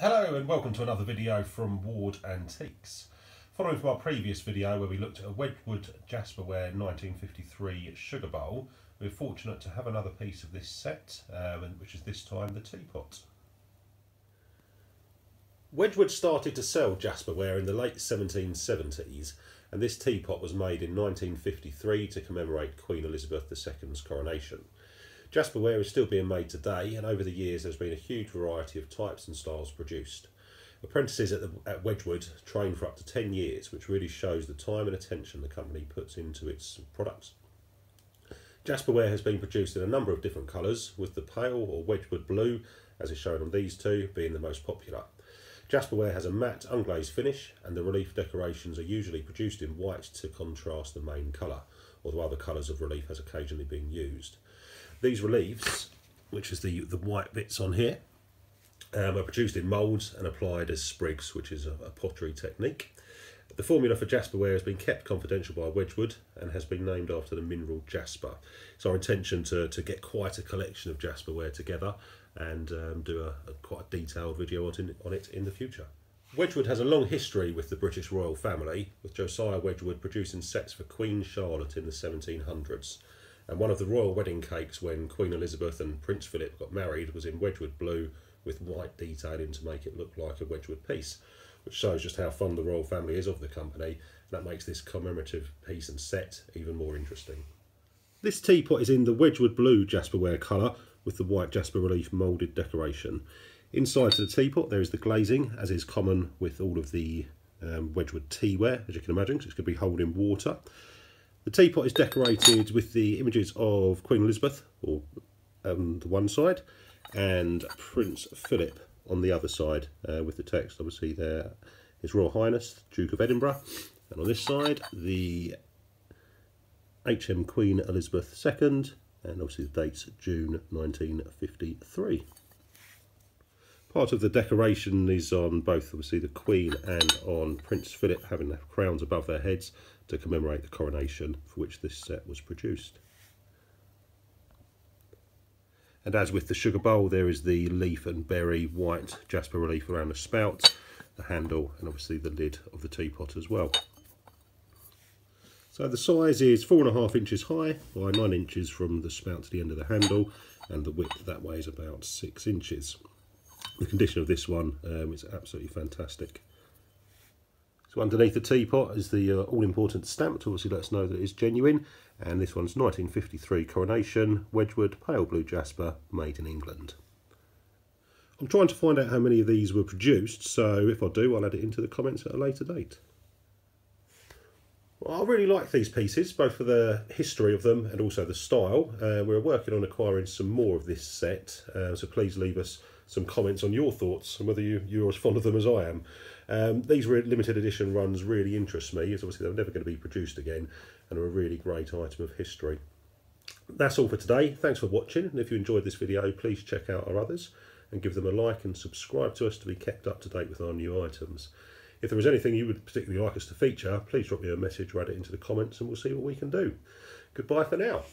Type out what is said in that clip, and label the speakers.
Speaker 1: Hello and welcome to another video from Ward Antiques. Following from our previous video where we looked at a Wedgwood Jasperware 1953 sugar bowl, we're fortunate to have another piece of this set, um, which is this time the teapot. Wedgwood started to sell Jasperware in the late 1770s and this teapot was made in 1953 to commemorate Queen Elizabeth II's coronation. Jasperware is still being made today, and over the years there's been a huge variety of types and styles produced. Apprentices at, the, at Wedgwood train for up to 10 years, which really shows the time and attention the company puts into its products. Jasperware has been produced in a number of different colours, with the pale or Wedgwood blue, as is shown on these two, being the most popular. Jasperware has a matte unglazed finish, and the relief decorations are usually produced in white to contrast the main colour, although other colours of relief has occasionally been used. These reliefs, which is the, the white bits on here, um, are produced in moulds and applied as sprigs, which is a, a pottery technique. The formula for jasperware has been kept confidential by Wedgwood and has been named after the mineral jasper. It's our intention to, to get quite a collection of jasperware together and um, do a, a, quite a detailed video on it, on it in the future. Wedgwood has a long history with the British royal family, with Josiah Wedgwood producing sets for Queen Charlotte in the 1700s. And one of the royal wedding cakes when Queen Elizabeth and Prince Philip got married was in Wedgwood blue with white detailing to make it look like a Wedgwood piece, which shows just how fond the royal family is of the company. That makes this commemorative piece and set even more interesting. This teapot is in the Wedgwood blue Jasperware colour with the white Jasper relief moulded decoration. Inside of the teapot there is the glazing as is common with all of the um, Wedgwood teaware as you can imagine, so it's going to be holding water. The teapot is decorated with the images of Queen Elizabeth on um, the one side and Prince Philip on the other side uh, with the text obviously there His Royal Highness Duke of Edinburgh and on this side the HM Queen Elizabeth II and obviously the date's June 1953. Part of the decoration is on both obviously the Queen and on Prince Philip having their crowns above their heads to commemorate the coronation for which this set was produced. And as with the sugar bowl, there is the leaf and berry white jasper relief around the spout, the handle, and obviously the lid of the teapot as well. So the size is four and a half inches high by nine inches from the spout to the end of the handle, and the width that way is about six inches. The condition of this one um, is absolutely fantastic. So underneath the teapot is the uh, all-important stamp to obviously let us know that it's genuine. And this one's 1953 Coronation, Wedgwood, Pale Blue Jasper, made in England. I'm trying to find out how many of these were produced, so if I do, I'll add it into the comments at a later date. I really like these pieces, both for the history of them and also the style. Uh, we're working on acquiring some more of this set, uh, so please leave us some comments on your thoughts and whether you, you're as fond of them as I am. Um, these limited edition runs really interest me, as obviously they're never going to be produced again and are a really great item of history. That's all for today. Thanks for watching, and if you enjoyed this video, please check out our others and give them a like and subscribe to us to be kept up to date with our new items. If there is anything you would particularly like us to feature, please drop me a message or add it into the comments and we'll see what we can do. Goodbye for now.